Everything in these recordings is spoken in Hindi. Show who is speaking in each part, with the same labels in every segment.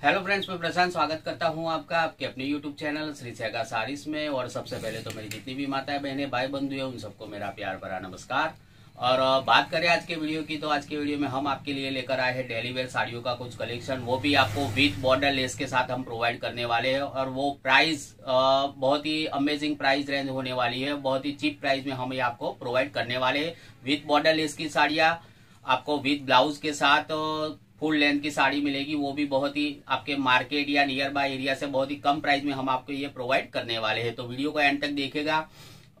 Speaker 1: हेलो फ्रेंड्स मैं प्रशांत स्वागत करता हूँ आपका आपके अपने यूट्यूब चैनल श्री सैगा सारिस में। और सबसे पहले तो मेरी जितनी भी माताएँ, बहनें भाई बंधु है, उन सबको मेरा प्यार भरा नमस्कार। और बात करें आज के वीडियो की तो आज के वीडियो में हम आपके लिए लेकर आए हैं डेली वेयर साड़ियों का कुछ कलेक्शन वो भी आपको विथ बॉर्डर लेस के साथ हम प्रोवाइड करने वाले हैं। और वो प्राइस बहुत ही अमेजिंग प्राइस रेंज होने वाली है। बहुत ही चीप प्राइस में हम ये आपको प्रोवाइड करने वाले हैं। विथ बॉर्डर लेस की साड़ियाँ, आपको विथ ब्लाउज के साथ फुल लेंथ की साड़ी मिलेगी, वो भी बहुत ही आपके मार्केट या नियर बाय एरिया से बहुत ही कम प्राइस में हम आपको ये प्रोवाइड करने वाले हैं। तो वीडियो को एंड तक देखेगा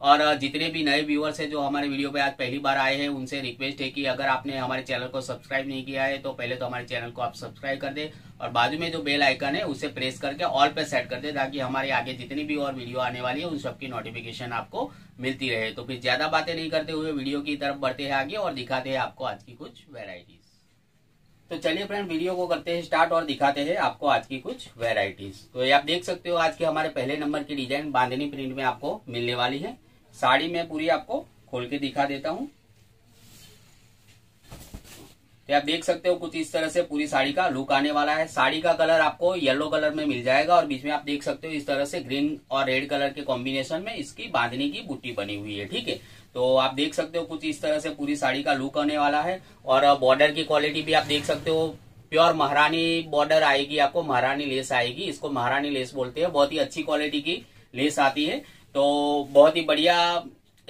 Speaker 1: और जितने भी नए व्यूअर्स हैं जो हमारे वीडियो पे आज पहली बार आए हैं, उनसे रिक्वेस्ट है कि अगर आपने हमारे चैनल को सब्सक्राइब नहीं किया है तो पहले तो हमारे चैनल को आप सब्सक्राइब कर दे और बाजू में जो बेल आइकन है, उसे प्रेस करके ऑल पे सेट कर दे, ताकि हमारे आगे जितनी भी और वीडियो आने वाली है, उन सबकी नोटिफिकेशन आपको मिलती रहे। तो फिर ज़्यादा बातें नहीं करते हुए वीडियो की तरफ़ बढ़ते हैं आगे और दिखाते हैं आपको आज की कुछ वेराइटीज तो चलिए फ्रेंड वीडियो को करते हैं स्टार्ट और दिखाते हैं आपको आज की कुछ वेराइटीज तो ये आप देख सकते हो आज के हमारे पहले नंबर की डिज़ाइन बांधनी प्रिंट में आपको मिलने वाली है। साड़ी में पूरी आपको खोल के दिखा देता हूँ। तो आप देख सकते हो कुछ इस तरह से पूरी साड़ी का लुक आने वाला है। साड़ी का कलर आपको येलो कलर में मिल जाएगा और बीच में आप देख सकते हो इस तरह से ग्रीन और रेड कलर के कॉम्बिनेशन में इसकी बांधनी की बुट्टी बनी हुई है, ठीक है? तो आप देख सकते हो कुछ इस तरह से पूरी साड़ी का लुक आने वाला है और बॉर्डर की क्वालिटी भी आप देख सकते हो। प्योर महारानी बॉर्डर आएगी आपको महारानी लेस आएगी। इसको महारानी लेस बोलते हैं। बहुत ही अच्छी क्वालिटी की लेस आती है। तो बहुत ही बढ़िया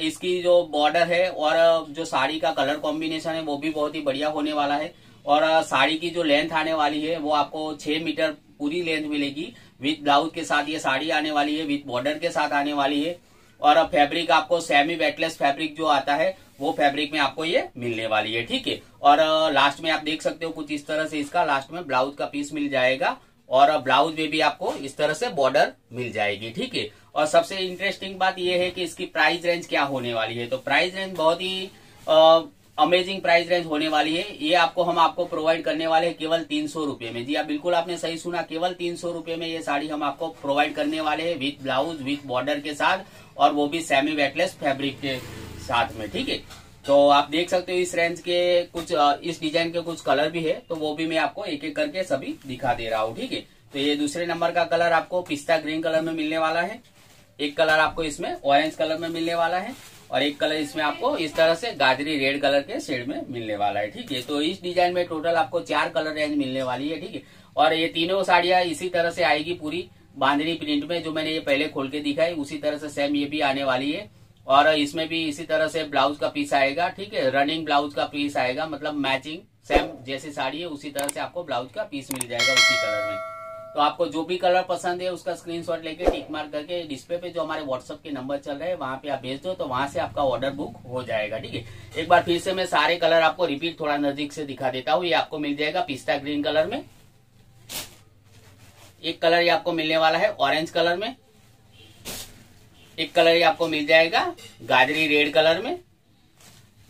Speaker 1: इसकी जो बॉर्डर है और जो साड़ी का कलर कॉम्बिनेशन है, वो भी बहुत ही बढ़िया होने वाला है। और साड़ी की जो लेंथ आने वाली है, वो आपको छह मीटर पूरी लेंथ मिलेगी। विथ ब्लाउज के साथ ये साड़ी आने वाली है विथ बॉर्डर के साथ आने वाली है। और फैब्रिक आपको सेमी वेटलेस फैब्रिक जो आता है, वो फैब्रिक में आपको ये मिलने वाली है, ठीक है? और लास्ट में आप देख सकते हो कुछ इस तरह से इसका लास्ट में ब्लाउज का पीस मिल जाएगा। और ब्लाउज में भी आपको इस तरह से बॉर्डर मिल जाएगी, ठीक है? और सबसे इंटरेस्टिंग बात यह है कि इसकी प्राइस रेंज क्या होने वाली है। तो प्राइस रेंज बहुत ही अमेजिंग प्राइस रेंज होने वाली है। ये आपको, हम आपको प्रोवाइड करने वाले हैं केवल तीन सौ रुपये में। जी आप बिल्कुल आपने सही सुना, केवल तीन सौ रुपये में ये साड़ी हम आपको प्रोवाइड करने वाले हैं विथ ब्लाउज विथ बॉर्डर के साथ और वो भी सेमी वेटलेस फैब्रिक के साथ में, ठीक है? तो आप देख सकते हो इस रेंज के कुछ इस डिज़ाइन के कुछ कलर भी है तो वो भी मैं आपको एक एक करके सभी दिखा दे रहा हूँ, ठीक है? तो ये दूसरे नंबर का कलर आपको पिस्ता ग्रीन कलर में मिलने वाला है। एक कलर आपको इसमें ऑरेंज कलर में मिलने वाला है और एक कलर इसमें आपको इस तरह से गाजरी रेड कलर के शेड में मिलने वाला है, ठीक है? तो इस डिज़ाइन में टोटल आपको चार कलर रेंज मिलने वाली है, ठीक है? और ये तीनों साड़ियाँ इसी तरह से आएगी पूरी बांधनी प्रिंट में, जो मैंने ये पहले खोल के दिखाई, उसी तरह से सेम ये भी आने वाली है। और इसमें भी इसी तरह से ब्लाउज का पीस आएगा, ठीक है? रनिंग ब्लाउज का पीस आएगा मतलब मैचिंग सेम जैसी साड़ी है, उसी तरह से आपको ब्लाउज का पीस मिल जाएगा उसी कलर में। तो आपको जो भी कलर पसंद है, उसका स्क्रीनशॉट लेके टिक मार करके डिस्प्ले पे जो हमारे व्हाट्सएप के नंबर चल रहे हैं, वहाँ पे आप भेज दो तो वहाँ से आपका ऑर्डर बुक हो जाएगा, ठीक है? एक बार फिर से मैं सारे कलर आपको रिपीट थोड़ा नज़दीक से दिखा देता हूँ, ये आपको मिल जाएगा पिस्ता ग्रीन कलर में। एक कलर ये आपको मिलने वाला है ऑरेंज कलर में। एक कलर ये आपको मिल जाएगा गाजरी रेड कलर में।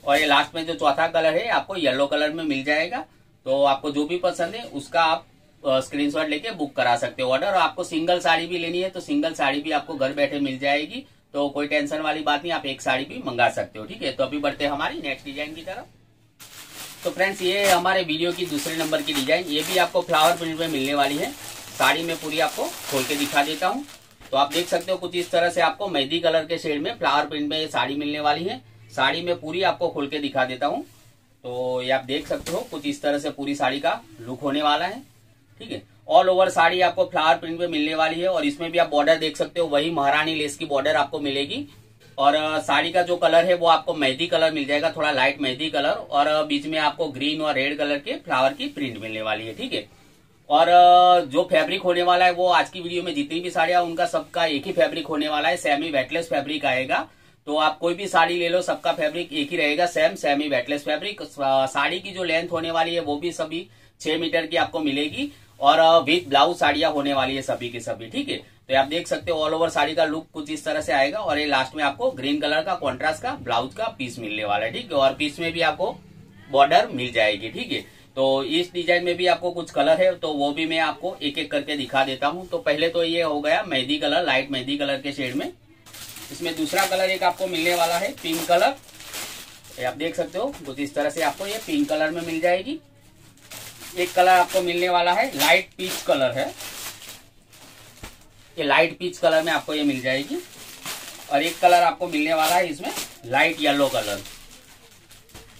Speaker 1: और ये लास्ट में जो चौथा कलर है, आपको येलो कलर में मिल जाएगा। तो आपको जो भी पसंद है, उसका आप स्क्रीनशॉट लेके बुक करा सकते हो ऑर्डर और आपको सिंगल साड़ी भी लेनी है तो सिंगल साड़ी भी आपको घर बैठे मिल जाएगी। तो कोई टेंशन वाली बात नहीं, आप एक साड़ी भी मंगा सकते हो, ठीक है? तो अभी बढ़ते हमारी नेक्स्ट डिज़ाइन की तरफ़। तो फ्रेंड्स ये हमारे वीडियो की दूसरे नंबर की डिज़ाइन ये भी आपको फ्लावर प्रिंट में मिलने वाली है। साड़ी में पूरी आपको खोल के दिखा देता हूँ। तो आप देख सकते हो कुछ इस तरह से आपको मेहंदी कलर के शेड में फ्लावर प्रिंट में ये साड़ी मिलने वाली है। साड़ी में पूरी आपको खोल के दिखा देता हूँ। तो ये आप देख सकते हो कुछ इस तरह से पूरी साड़ी का लुक होने वाला है। ठीक है? ऑल ओवर साड़ी आपको फ्लावर प्रिंट में मिलने वाली है और इसमें भी आप बॉर्डर देख सकते हो, वही महारानी लेस की बॉर्डर आपको मिलेगी। और साड़ी का जो कलर है वो आपको मेहंदी कलर मिल जाएगा, थोड़ा लाइट मेहंदी कलर और बीच में आपको ग्रीन और रेड कलर के फ्लावर की प्रिंट मिलने वाली है, ठीक है? और जो फैब्रिक होने वाला है वो आज की वीडियो में जितनी भी साड़ियाँ, उनका सबका एक ही फैब्रिक होने वाला है सेमी वेटलेस फैब्रिक आएगा। तो आप कोई भी साड़ी ले लो, सबका फैब्रिक एक ही रहेगा same semi weightless fabric sari की जो लेंथ होने वाली है वो भी सभी छह मीटर की आपको मिलेगी। और विथ ब्लाउज साड़ियाँ होने वाली है सभी की सभी, ठीक है? तो आप देख सकते हो ऑल ओवर साड़ी का लुक कुछ इस तरह से आएगा और ये लास्ट में आपको ग्रीन कलर का कॉन्ट्रास्ट का, ब्लाउज का पीस मिलने वाला है, ठीक है? और पीस में भी आपको बॉर्डर मिल जाएगी, ठीक है? तो इस डिज़ाइन में भी आपको कुछ कलर है तो वो भी मैं आपको एक एक करके दिखा देता हूँ। तो पहले तो ये हो गया mehndi colour light mehndi colour के शेड में। इसमें दूसरा कलर एक आपको मिलने वाला है पिंक कलर आप देख सकते हो, कुछ इस तरह से आपको ये पिंक कलर में मिल जाएगी। एक कलर आपको मिलने वाला है लाइट पीच कलर है। ये लाइट पीच कलर में आपको ये मिल जाएगी। और एक कलर आपको मिलने वाला है इसमें लाइट येलो कलर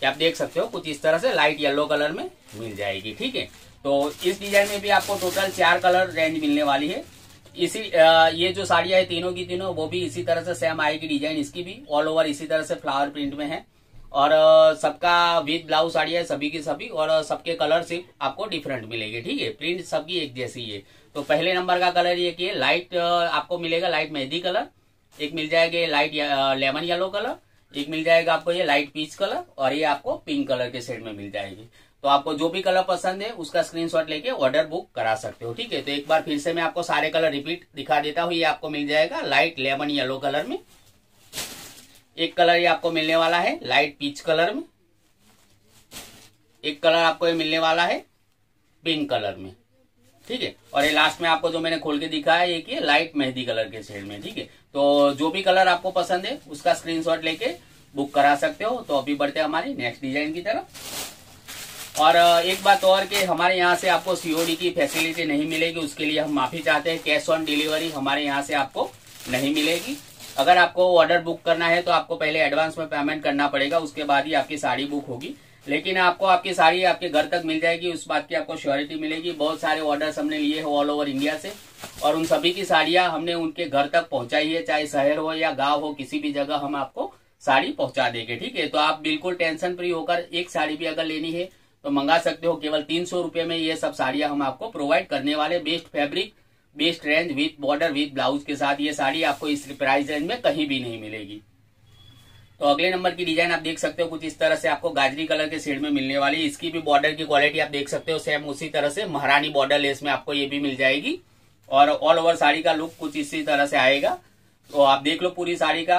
Speaker 1: ये आप देख सकते हो, कुछ इस तरह से लाइट येलो कलर में मिल जाएगी, ठीक है? तो इस डिज़ाइन में भी आपको टोटल चार कलर रेंज मिलने वाली है। इसी ये जो साड़ियाँ है, तीनों की तीनों, वो भी इसी तरह से सेम आएगी डिज़ाइन इसकी भी ऑल ओवर इसी तरह से फ्लावर प्रिंट में है। और सबका विद ब्लाउज साड़ी है, सभी की सभी, और सबके कलर सिर्फ़ आपको डिफरेंट मिलेंगे, ठीक है? प्रिंट सबकी एक जैसी है। तो पहले नंबर का कलर ये कि लाइट आपको मिलेगा लाइट मेहंदी कलर एक मिल जाएगा लाइट लेमन येलो कलर एक मिल जाएगा आपको ये लाइट पीच कलर और ये आपको पिंक कलर के सेट में मिल जाएगी। तो आपको जो भी कलर पसंद है, उसका स्क्रीनशॉट लेके ऑर्डर बुक करा सकते हो, ठीक है? तो एक बार फिर से मैं आपको सारे कलर रिपीट दिखा देता हूँ, ये आपको मिल जाएगा लाइट लेमन येलो कलर में। एक कलर ये आपको मिलने वाला है लाइट पीच कलर में। एक कलर आपको ये मिलने वाला है पिंक कलर में। ठीक है? और ये लास्ट में आपको जो मैंने खोल के दिखाया, ये लाइट मेहंदी कलर के शेड में, ठीक है? तो जो भी कलर आपको पसंद है, उसका स्क्रीनशॉट लेके बुक करा सकते हो। तो अभी बढ़ते हमारी नेक्स्ट डिज़ाइन की तरफ़। और एक बात और कि हमारे यहाँ से आपको सीओडी की फैसिलिटी नहीं मिलेगी, उसके लिए हम माफ़ी चाहते हैं। कैश ऑन डिलीवरी हमारे यहाँ से आपको नहीं मिलेगी। अगर आपको ऑर्डर बुक करना है तो आपको पहले एडवांस में पेमेंट करना पड़ेगा, उसके बाद ही आपकी साड़ी बुक होगी। लेकिन आपको आपकी साड़ी आपके घर तक मिल जाएगी, उस बात की आपको श्योरिटी मिलेगी। बहुत सारे ऑर्डर्स हमने लिए हैं ऑल ओवर इंडिया से, और उन सभी की साड़ियाँ हमने उनके घर तक पहुंचाई है, चाहे शहर हो या गाँव हो, किसी भी जगह हम आपको साड़ी पहुँचा देंगे, ठीक है? तो आप बिल्कुल टेंशन फ्री होकर एक साड़ी भी अगर लेनी है तो मंगा सकते हो। केवल तीन सौ में ये सब साड़ियाँ हम आपको प्रोवाइड करने वाले best fabric best range with border with blouse के साथ ये साड़ी आपको इस प्राइस रेंज में कहीं भी नहीं मिलेगी। तो अगले नंबर की डिज़ाइन आप देख सकते हो, कुछ इस तरह से आपको गाजरी कलर के शेड में मिलने वाली। इसकी भी बॉर्डर की क्वालिटी आप देख सकते हो सेम उसी तरह से महारानी बॉर्डर लेस में आपको ये भी मिल जाएगी। और ऑल ओवर साड़ी का लुक कुछ इसी तरह से आएगा। तो आप देख लो पूरी साड़ी का।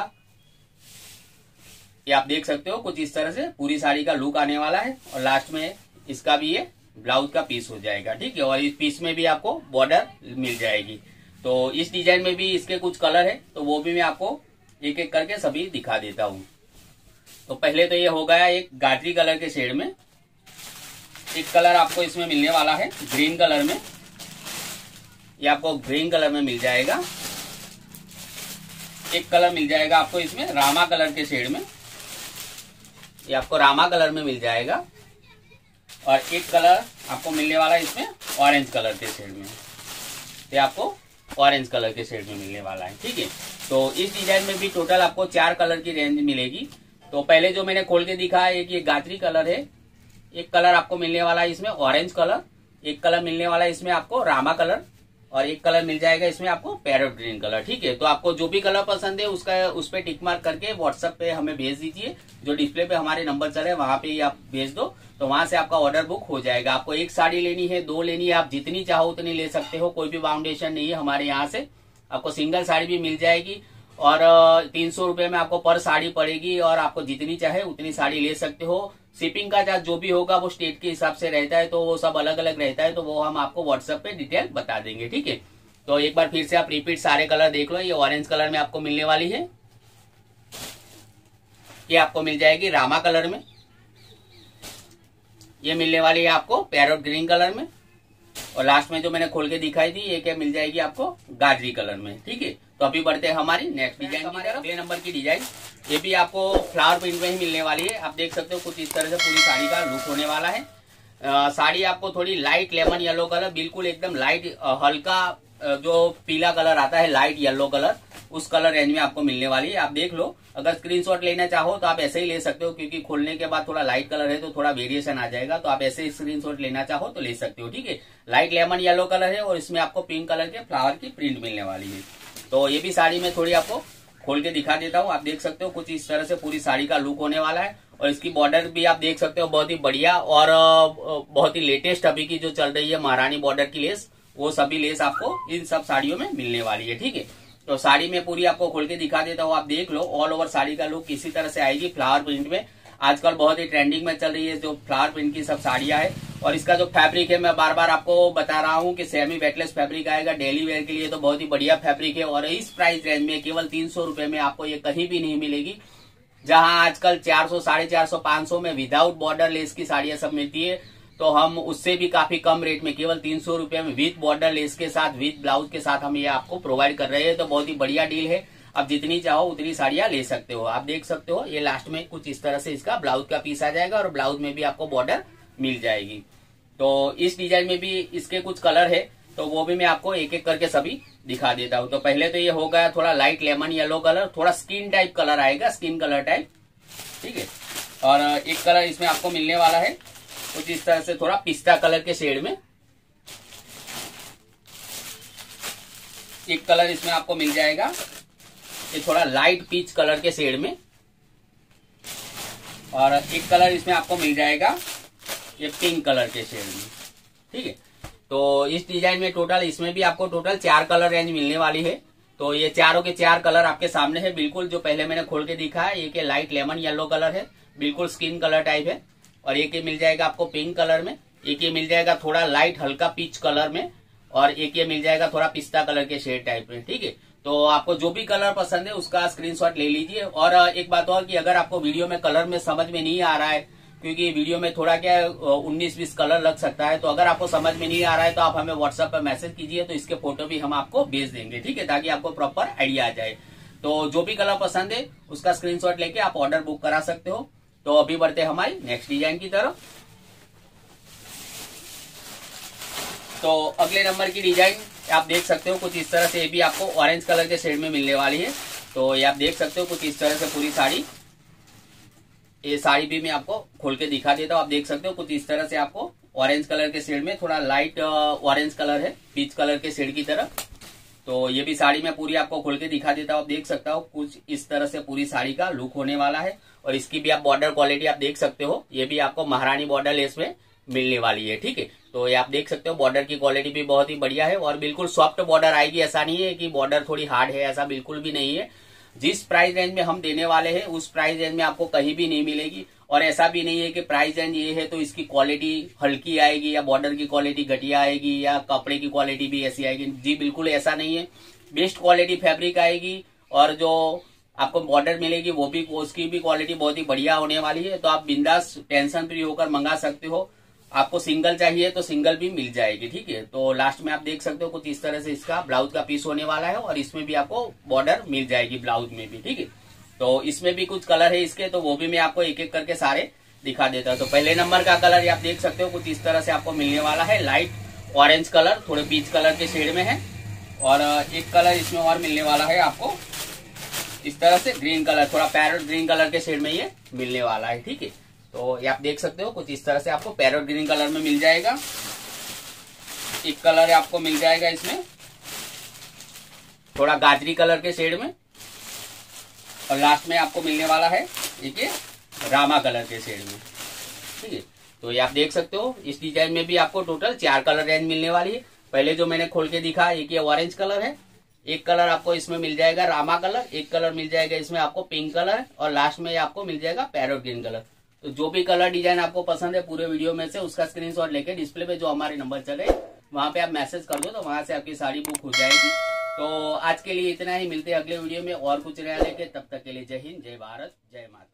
Speaker 1: ये आप देख सकते हो, कुछ इस तरह से पूरी साड़ी का लुक आने वाला है। और लास्ट में इसका भी ये ब्लाउज का पीस हो जाएगा, ठीक है? और इस पीस में भी आपको बॉर्डर मिल जाएगी। तो इस डिज़ाइन में भी इसके कुछ कलर है तो वो भी मैं आपको एक एक करके सभी दिखा देता हूँ। तो पहले तो ये हो गया एक गाजरी कलर के शेड में। एक कलर आपको इसमें मिलने वाला है ग्रीन कलर में। ये आपको ग्रीन कलर में मिल जाएगा। एक कलर मिल जाएगा आपको इसमें, रामा कलर के शेड में। ये आपको रामा कलर में मिल जाएगा। और एक कलर आपको मिलने वाला है इसमें ऑरेंज कलर के शेड में। ये आपको ऑरेंज कलर के शेड में मिलने वाला है, ठीक है? तो इस डिज़ाइन में भी टोटल आपको चार कलर की रेंज मिलेगी। तो पहले जो मैंने खोल के दिखा है एक ये गात्री कलर है, एक कलर आपको मिलने वाला है इसमें ऑरेंज कलर, एक कलर मिलने वाला है इसमें आपको रामा कलर और एक कलर मिल जाएगा इसमें आपको पैरोट ग्रीन कलर ठीक है? तो आपको जो भी कलर पसंद है, उसका उस पर टिक मार्क करके व्हाट्सएप पे हमें भेज दीजिए। जो डिस्प्ले पे हमारे नंबर चले वहाँ पे ही आप भेज दो तो वहाँ से आपका ऑर्डर बुक हो जाएगा। आपको एक साड़ी लेनी है, दो लेनी है, आप जितनी चाहो उतनी ले सकते हो, कोई भी फाउंडेशन नहीं है हमारे यहाँ से। आपको सिंगल साड़ी भी मिल जाएगी और तीन सौ रुपये में आपको पर साड़ी पड़ेगी और आपको जितनी चाहे उतनी साड़ी ले सकते हो। शिपिंग का चार्ज जो भी होगा, वो स्टेट के हिसाब से रहता है तो वो सब अलग अलग रहता है तो वो हम आपको व्हाट्सएप पे डिटेल बता देंगे, ठीक है? तो एक बार फिर से आप रिपीट सारे कलर देख लो, ये ऑरेंज कलर में आपको मिलने वाली है। ये आपको मिल जाएगी रामा कलर में। ये मिलने वाली है आपको पैरोट ग्रीन कलर में। और लास्ट में जो मैंने खोल के दिखाई थी, ये क्या मिल जाएगी आपको गाजरी कलर में, ठीक है? तो अभी बढ़ते हैं हमारी। नेक्स्ट डिज़ाइन हमारे तरफ़। नंबर की डिज़ाइन ये भी आपको फ्लावर प्रिंट में ही मिलने वाली है। आप देख सकते हो कुछ इस तरह से पूरी साड़ी का लुक होने वाला है। आ, साड़ी आपको थोड़ी लाइट लेमन येलो कलर बिल्कुल एकदम लाइट हल्का जो पीला कलर आता है लाइट येलो कलर उस कलर रेंज में आपको मिलने वाली है। आप देख लो अगर स्क्रीनशॉट लेना चाहो तो आप ऐसे ही ले सकते हो क्योंकि खोलने के बाद थोड़ा लाइट कलर है तो थोड़ा वेरिएशन आ जाएगा तो आप ऐसे ही स्क्रीनशॉट लेना चाहो तो ले सकते हो ठीक है? लाइट लेमन येलो कलर है और इसमें आपको पिंक कलर के फ्लावर की प्रिंट मिलने वाली है। तो ये भी साड़ी में थोड़ी आपको खोल के दिखा देता हूँ। आप देख सकते हो कुछ इस तरह से पूरी साड़ी का लुक होने वाला है और इसकी बॉर्डर भी आप देख सकते हो बहुत ही बढ़िया और बहुत ही लेटेस्ट अभी की जो चल रही है महारानी बॉर्डर की लेस वो सभी लेस आपको इन सब साड़ियों में मिलने वाली है, ठीक है? तो साड़ी में पूरी आपको खोल के दिखा देता हूँ। आप देख लो ऑल ओवर साड़ी का लुक किसी तरह से आएगी फ्लावर प्रिंट में। आजकल बहुत ही ट्रेंडिंग में चल रही है जो फ्लावर प्रिंट की सब साड़ियाँ है। और इसका जो फैब्रिक है, मैं बार बार आपको बता रहा हूँ कि सेमी वेटलेस फैब्रिक आएगा डेली वेयर के लिए तो बहुत ही बढ़िया फैब्रिक है। और इस प्राइस रेंज में केवल तीन सौ रुपये में आपको ये कहीं भी नहीं मिलेगी, जहाँ आजकल चार सौ, साढ़े चार सौ, पाँच सौ में विदाउट बॉर्डर लेस की साड़ियाँ सब मिलती है। तो हम उससे भी काफ़ी कम रेट में, केवल तीन सौ रुपये में विथ बॉर्डर लेस के साथ विथ ब्लाउज के साथ हम ये आपको प्रोवाइड कर रहे हैं। तो बहुत ही बढ़िया डील है। अब जितनी चाहो उतनी साड़ियाँ ले सकते हो। आप देख सकते हो, ये लास्ट में कुछ इस तरह से इसका ब्लाउज का पीस आ जाएगा और ब्लाउज में भी आपको बॉर्डर मिल जाएगी। तो इस डिज़ाइन में भी इसके कुछ कलर है तो वो भी मैं आपको एक एक करके सभी दिखा देता हूँ। तो पहले तो ये हो गया थोड़ा लाइट लेमन येलो कलर थोड़ा स्किन टाइप कलर आएगा स्किन कलर टाइप ठीक है? और एक कलर इसमें आपको मिलने वाला है, कुछ इस तरह से थोड़ा पिस्ता कलर के शेड में। एक कलर इसमें आपको मिल जाएगा। ये थोड़ा लाइट पीच कलर के शेड में। और एक कलर इसमें आपको मिल जाएगा, ये पिंक कलर के शेड में। ठीक है? तो इस डिज़ाइन में टोटल इसमें भी आपको टोटल चार कलर रेंज मिलने वाली है। तो ये चारों के चार कलर आपके सामने है। बिल्कुल जो पहले मैंने खोल के दिखा है, एक लाइट लेमन येलो कलर है। बिल्कुल स्किन कलर टाइप है। और एक ये मिल जाएगा आपको पिंक कलर में। एक ये मिल जाएगा थोड़ा लाइट हल्का पीच कलर में। और एक ये मिल जाएगा थोड़ा पिस्ता कलर के शेड टाइप में। ठीक है? तो आपको जो भी कलर पसंद है, उसका स्क्रीनशॉट ले लीजिए। और एक बात और कि अगर आपको वीडियो में कलर में समझ में नहीं आ रहा है, क्योंकि वीडियो में थोड़ा क्या उन्नीस बीस कलर लग सकता है तो अगर आपको समझ में नहीं आ रहा है तो आप हमें व्हाट्सएप पर मैसेज कीजिए तो इसके फ़ोटो भी हम आपको भेज देंगे, ठीक है? ताकि आपको प्रॉपर आइडिया आ जाए। तो जो भी कलर पसंद है, उसका स्क्रीनशॉट लेके आप ऑर्डर बुक करा सकते हो। तो अभी बढ़ते हमारी नेक्स्ट डिज़ाइन की तरफ़। तो अगले नंबर की डिज़ाइन आप देख सकते हो कुछ इस तरह से ये भी आपको ऑरेंज कलर के शेड में मिलने वाली है। तो ये आप देख सकते हो कुछ इस तरह से पूरी साड़ी। ये साड़ी भी मैं आपको खोल के दिखा देता हूँ। आप देख सकते हो कुछ इस तरह से आपको ऑरेंज कलर के शेड में थोड़ा लाइट ऑरेंज कलर है पीच कलर के शेड की तरह। तो ये भी साड़ी मैं पूरी आपको खोल के दिखा देता हूँ। आप देख सकता हूँ कुछ इस तरह से पूरी साड़ी का लुक होने वाला है। और इसकी भी आप बॉर्डर क्वालिटी आप देख सकते हो। ये भी आपको महारानी बॉर्डर लेस में मिलने वाली है, ठीक है? तो ये आप देख सकते हो बॉर्डर की क्वालिटी भी बहुत ही बढ़िया है और बिल्कुल सॉफ्ट बॉर्डर आएगी, ऐसा नहीं है कि बॉर्डर थोड़ी हार्ड है, ऐसा बिल्कुल भी नहीं है। जिस प्राइस रेंज में हम देने वाले हैं, उस प्राइस रेंज में आपको कहीं भी नहीं मिलेगी। और ऐसा भी नहीं है कि प्राइस रेंज ये है तो इसकी क्वालिटी हल्की आएगी या बॉर्डर की क्वालिटी घटिया आएगी या कपड़े की क्वालिटी भी ऐसी आएगी। जी, बिल्कुल ऐसा नहीं है। बेस्ट क्वालिटी फैब्रिक आएगी और जो आपको बॉर्डर मिलेगी, वो भी, उसकी भी क्वालिटी बहुत ही बढ़िया होने वाली है। तो आप बिंदास टेंशन फ्री होकर मंगा सकते हो। आपको सिंगल चाहिए तो सिंगल भी मिल जाएगी, ठीक है? तो लास्ट में आप देख सकते हो कुछ इस तरह से इसका ब्लाउज का पीस होने वाला है और इसमें भी आपको बॉर्डर मिल जाएगी ब्लाउज में भी, ठीक है? तो इसमें भी कुछ कलर है इसके तो वो भी मैं आपको एक एक करके सारे दिखा देता हूँ। तो पहले नंबर का कलर आप देख सकते हो, कुछ इस तरह से आपको मिलने वाला है। लाइट ऑरेंज कलर थोड़े पीच कलर के शेड में है। और एक कलर इसमें और मिलने वाला है आपको। इस तरह से ग्रीन कलर थोड़ा पैरट ग्रीन कलर के शेड में ये मिलने वाला है, ठीक है? तो ये आप देख सकते हो, कुछ इस तरह से आपको पैरट ग्रीन कलर में मिल जाएगा। एक कलर आपको मिल जाएगा इसमें। थोड़ा गाजरी कलर के शेड में। और लास्ट में आपको मिलने वाला है, देखिए, रामा कलर के शेड में। ठीक है? तो ये आप देख सकते हो, इस डिज़ाइन में भी आपको टोटल चार कलर रेंज मिलने वाली है। पहले जो मैंने खोल के दिखा, एक ये ऑरेंज कलर है, एक कलर आपको इसमें मिल जाएगा रामा कलर, एक कलर मिल जाएगा इसमें आपको पिंक कलर, और लास्ट में आपको मिल जाएगा पैरोट ग्रीन कलर। तो जो भी कलर डिज़ाइन आपको पसंद है पूरे वीडियो में से, उसका स्क्रीनशॉट लेके डिस्प्ले पे जो हमारे नंबर चले, वहाँ पे आप मैसेज कर दो तो वहाँ से आपकी साड़ी बुक हो जाएगी। तो आज के लिए इतना ही, मिलते हैं अगले वीडियो में और कुछ नया लेके तब तक के लिए जय हिंद, जय भारत, जय माता